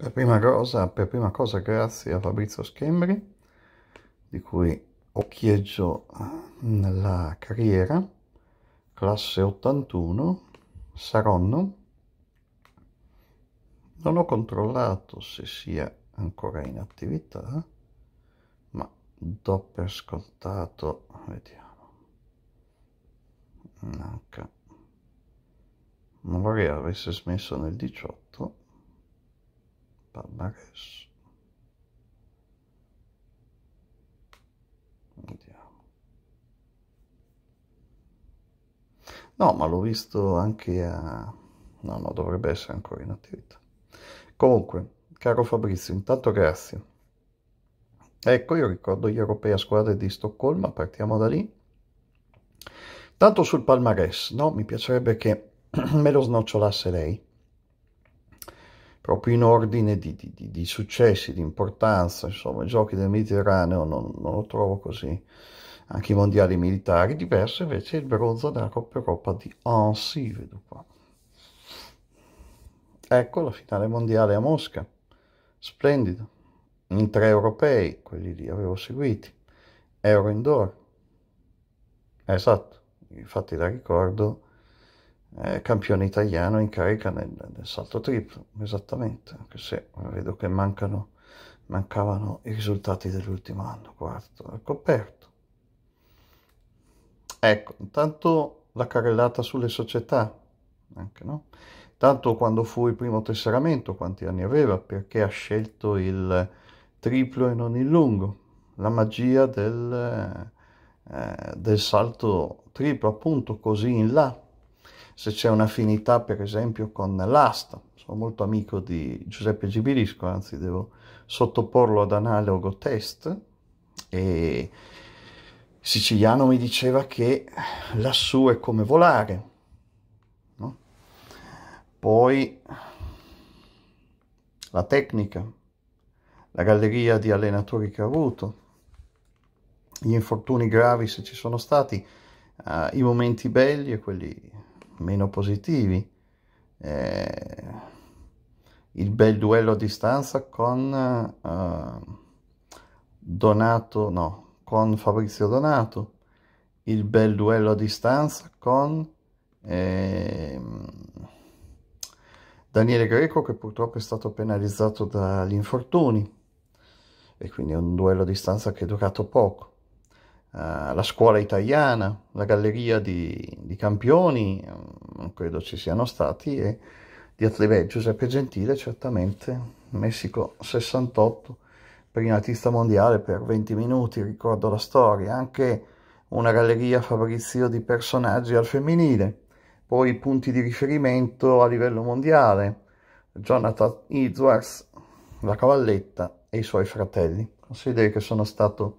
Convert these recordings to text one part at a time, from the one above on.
Per prima cosa, per prima cosa grazie a Fabrizio Schembri, di cui occhieggio nella carriera, classe 81, Saronno. Non ho controllato se sia ancora in attività, ma do per scontato, vediamo, H. Non vorrei avesse smesso nel 18, palmarès vediamo. No ma l'ho visto anche a no no dovrebbe essere ancora in attività. Comunque caro Fabrizio intanto grazie. Ecco io ricordo gli europei a squadre di Stoccolma partiamo da lì. Tanto sul palmarès no? Mi piacerebbe che me lo snocciolasse lei proprio in ordine di, di, di successi, di importanza, insomma, i giochi del Mediterraneo non, non, lo trovo così. Anche i mondiali militari, diverso invece il bronzo della Coppa Europa di Annecy, vedo qua. Ecco la finale mondiale a Mosca, splendido, in tre europei, quelli lì avevo seguiti, Euro Indoor, esatto, infatti la ricordo, eh, campione italiano in carica nel, nel, salto triplo, esattamente, anche se vedo che mancano, mancavano i risultati dell'ultimo anno, quarto al coperto. Ecco, intanto la carrellata sulle società, anche no? Tanto quando fu il primo tesseramento, quanti anni aveva, perché ha scelto il triplo e non il lungo, la magia del, eh, del salto triplo, appunto così in là, se c'è un'affinità per esempio con l'asta. Sono molto amico di Giuseppe Gibirisco, anzi devo sottoporlo ad analogo test e siciliano mi diceva che lassù è come volare. No? Poi la tecnica, la galleria di allenatori che ha avuto, gli infortuni gravi se ci sono stati, uh, i momenti belli e quelli meno positivi. Eh, il bel duello a distanza con uh, Donato, no, con Fabrizio Donato, il bel duello a distanza con eh, Daniele Greco che purtroppo è stato penalizzato dagli infortuni e quindi è un duello a distanza che è durato poco. Uh, la scuola italiana, la galleria di, di campioni, um, credo ci siano stati, e di atleta Giuseppe Gentile, certamente, Messico 68, primatista mondiale per 20 minuti, ricordo la storia, anche una galleria Fabrizio di personaggi al femminile, poi punti di riferimento a livello mondiale, Jonathan Edwards, la cavalletta e i suoi fratelli. Consideri che sono stato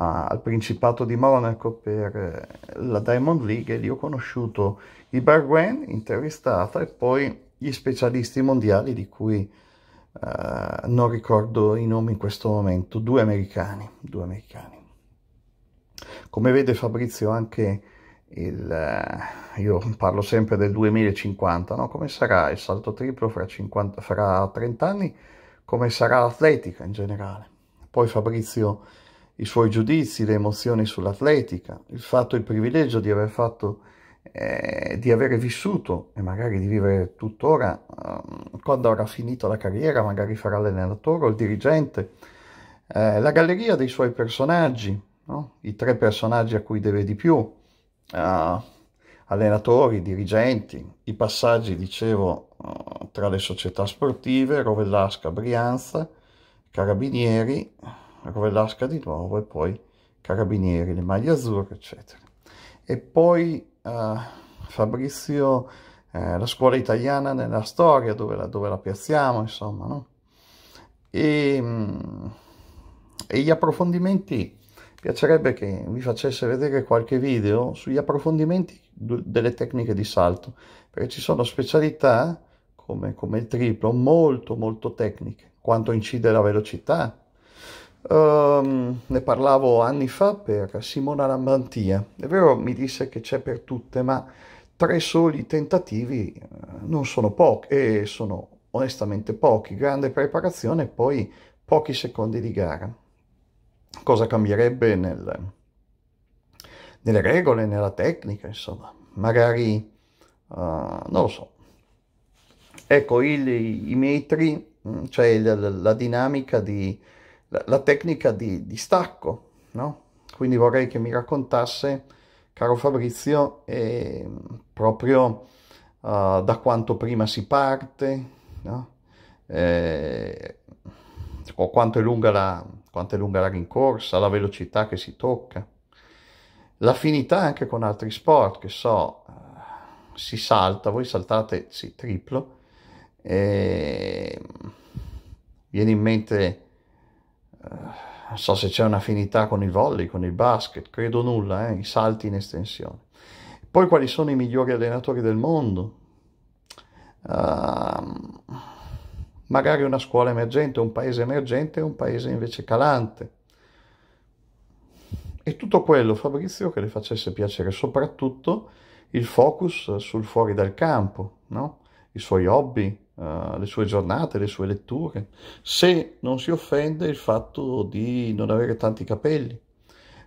al Principato di Monaco per eh, la Diamond League e lì ho conosciuto i Barwen, intervistata, e poi gli specialisti mondiali di cui uh, non ricordo i nomi in questo momento, due americani, due americani. Come vede Fabrizio anche il, uh, io parlo sempre del 2050, no? come sarà il salto triplo fra, 50, fra 30 anni, come sarà l'atletica in generale. Poi Fabrizio i suoi giudizi, le emozioni sull'atletica, il fatto, il privilegio di aver fatto, eh, di aver vissuto e magari di vivere tuttora, eh, quando avrà finito la carriera, magari farà l'allenatore o il dirigente, eh, la galleria dei suoi personaggi, no? i tre personaggi a cui deve di più, eh, allenatori, dirigenti, i passaggi, dicevo, eh, tra le società sportive, Rovellasca, Brianza, Carabinieri, Rovellasca di nuovo e poi Carabinieri, le maglie azzurre, eccetera. E poi uh, Fabrizio, eh, la scuola italiana nella storia, dove la, dove la piazziamo, insomma, no? E, mm, e gli approfondimenti, piacerebbe che vi facesse vedere qualche video sugli approfondimenti delle tecniche di salto, perché ci sono specialità come, come il triplo molto molto tecniche, quanto incide la velocità, Um, ne parlavo anni fa per Simona Lambantia. È vero, mi disse che c'è per tutte, ma tre soli tentativi uh, non sono pochi e sono onestamente pochi, grande preparazione e poi pochi secondi di gara. Cosa cambierebbe nel, nelle regole, nella tecnica, insomma, magari, uh, non lo so. Ecco, il, i metri, mm, cioè la, la dinamica di, la, tecnica di, di stacco, no? Quindi vorrei che mi raccontasse, caro Fabrizio, eh, proprio uh, da quanto prima si parte, no? eh, o quanto è, lunga la, quanto è lunga la rincorsa, la velocità che si tocca, l'affinità anche con altri sport, che so, uh, si salta, voi saltate, sì, triplo, e viene in mente, non so se c'è un'affinità con il volley, con il basket, credo nulla, eh, i salti in estensione. Poi quali sono i migliori allenatori del mondo? Uh, magari una scuola emergente, un paese emergente e un paese invece calante. E tutto quello, Fabrizio, che le facesse piacere soprattutto il focus sul fuori dal campo, no? i suoi hobby, uh, le sue giornate, le sue letture. Se non si offende il fatto di non avere tanti capelli,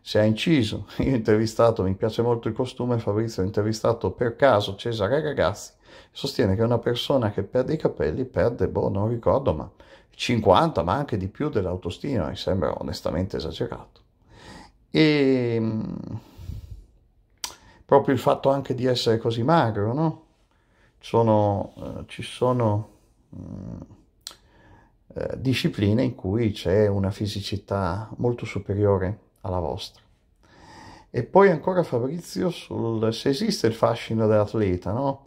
se ha inciso. Io ho intervistato, mi piace molto il costume, Fabrizio ha intervistato per caso Cesare Ragazzi, sostiene che una persona che perde i capelli perde, boh, non ricordo, ma 50, ma anche di più dell'autostima, mi sembra onestamente esagerato. E mm, proprio il fatto anche di essere così magro, no? Sono, eh, ci sono mm, eh, discipline in cui c'è una fisicità molto superiore alla vostra. E poi ancora Fabrizio sul se esiste il fascino dell'atleta, no?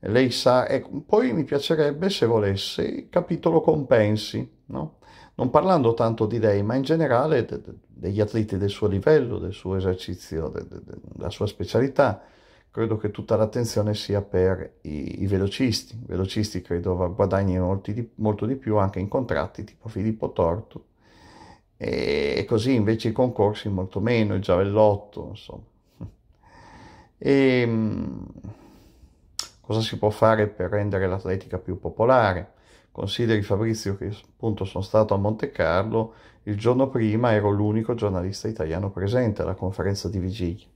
Lei sa, e poi mi piacerebbe se volesse capitolo compensi, no? Non parlando tanto di lei, ma in generale de, de, degli atleti del suo livello, del suo esercizio, de, della sua specialità. Credo che tutta l'attenzione sia per i, i velocisti. I velocisti credo guadagnino molto di più anche in contratti tipo Filippo Torto e così invece i concorsi molto meno, il giavellotto, insomma. E, ehm, cosa si può fare per rendere l'atletica più popolare? Consideri Fabrizio che appunto sono stato a Monte Carlo, il giorno prima ero l'unico giornalista italiano presente alla conferenza di vigilia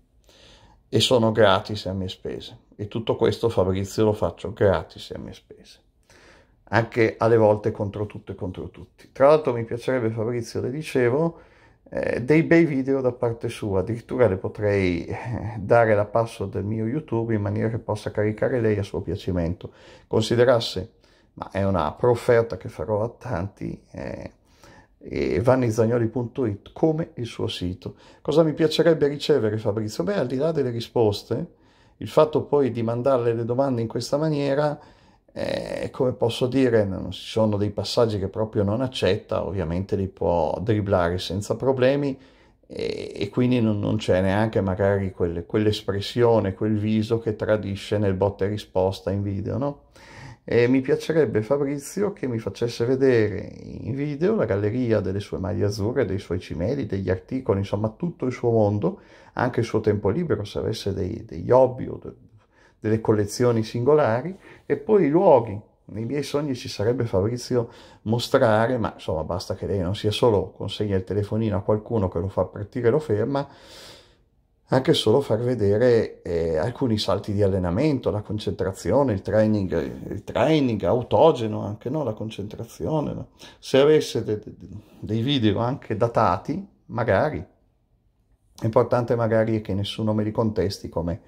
e sono gratis a mie spese. E tutto questo Fabrizio lo faccio gratis a mie spese anche alle volte contro tutto e contro tutti. Tra l'altro mi piacerebbe, Fabrizio, le dicevo, eh, dei bei video da parte sua, addirittura le potrei eh, dare la password del mio YouTube in maniera che possa caricare lei a suo piacimento. Considerasse, ma è una profferta che farò a tanti, eh, e vannizagnoli.it come il suo sito. Cosa mi piacerebbe ricevere Fabrizio? Beh, al di là delle risposte, il fatto poi di mandarle le domande in questa maniera eh, come posso dire, ci sono dei passaggi che proprio non accetta, ovviamente li può dribblare senza problemi e, e quindi non, non, c'è neanche magari quelle, quell'espressione, quel viso che tradisce nel botta e risposta in video, no? E mi piacerebbe Fabrizio che mi facesse vedere in video la galleria delle sue maglie azzurre, dei suoi cimeli, degli articoli, insomma tutto il suo mondo, anche il suo tempo libero, se avesse dei, degli hobby o de, delle collezioni singolari e poi i luoghi. Nei miei sogni ci sarebbe Fabrizio mostrare, ma insomma basta che lei non sia solo consegna il telefonino a qualcuno che lo fa partire e lo ferma, anche solo far vedere eh, alcuni salti di allenamento, la concentrazione, il training, il training autogeno, anche no? la concentrazione. No? Se avesse de, de, dei video anche datati, magari, l'importante magari è che nessuno me li contesti come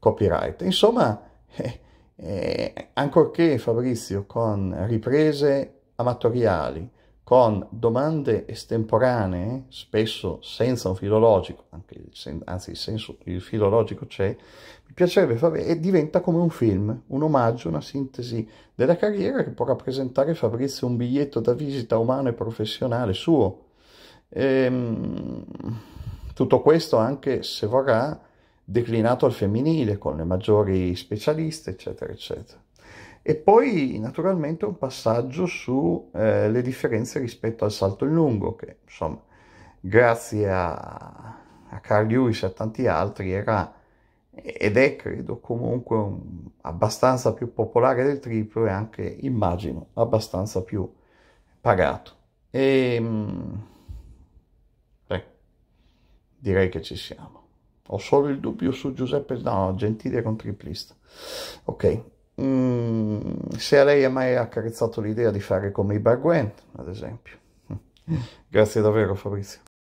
copyright. Insomma, eh, eh, ancorché Fabrizio con riprese amatoriali, con domande estemporanee, spesso senza un filologico, il, anzi il, senso, il filologico c'è, mi piacerebbe fare, e diventa come un film, un omaggio, una sintesi della carriera che può rappresentare Fabrizio un biglietto da visita umano e professionale suo. Ehm, tutto questo anche se vorrà declinato al femminile con le maggiori specialiste, eccetera, eccetera. E poi naturalmente un passaggio sulle eh, differenze rispetto al salto in lungo, che insomma, grazie a, a Carl Lewis e a tanti altri era ed è credo comunque un, abbastanza più popolare del triplo e anche immagino abbastanza più pagato. E beh, direi che ci siamo. Ho solo il dubbio su Giuseppe no, Gentile con triplista. Ok mm, se a lei è mai accarezzato l'idea di fare come i Barguen ad esempio. Grazie davvero Fabrizio